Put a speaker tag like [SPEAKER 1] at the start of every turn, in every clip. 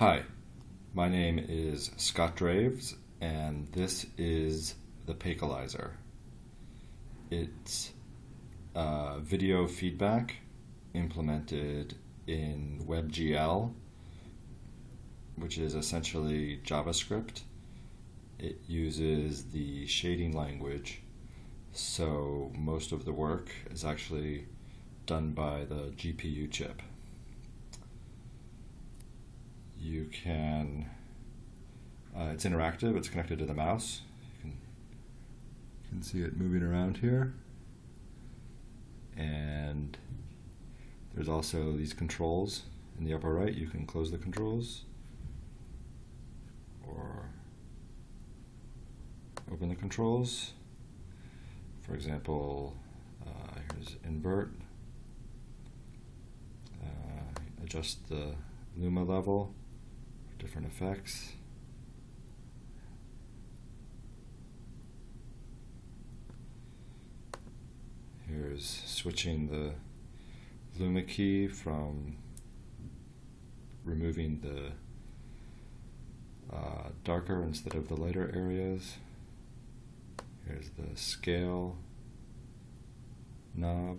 [SPEAKER 1] Hi, my name is Scott Draves, and this is the Paikilizer. It's uh, video feedback implemented in WebGL, which is essentially JavaScript. It uses the shading language, so most of the work is actually done by the GPU chip you can, uh, it's interactive, it's connected to the mouse. You can, can see it moving around here. And there's also these controls in the upper right. You can close the controls or open the controls. For example, uh, here's invert, uh, adjust the Luma level, different effects. Here's switching the Luma key from removing the uh, darker instead of the lighter areas. Here's the scale knob,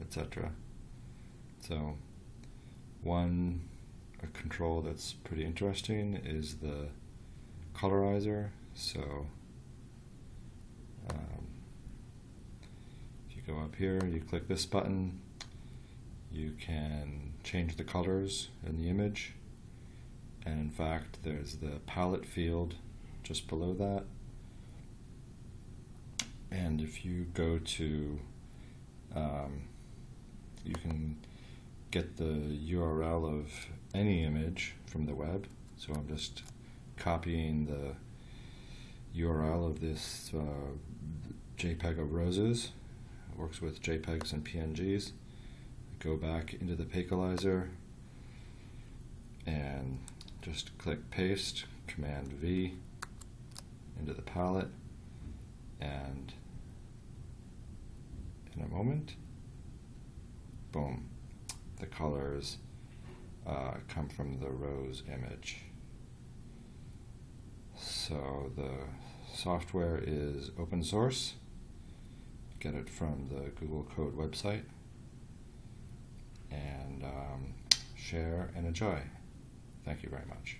[SPEAKER 1] etc. So one a control that's pretty interesting is the colorizer. So um, if you go up here, you click this button, you can change the colors in the image. And in fact, there's the palette field just below that. And if you go to, um, you can get the URL of any image from the web. So I'm just copying the URL of this uh, JPEG of roses. It works with JPEGs and PNGs. Go back into the Paikilizer and just click paste, Command V into the palette, and in a moment, boom, the colors uh, come from the rose image. So the software is open source. Get it from the Google Code website. And um, share and enjoy. Thank you very much.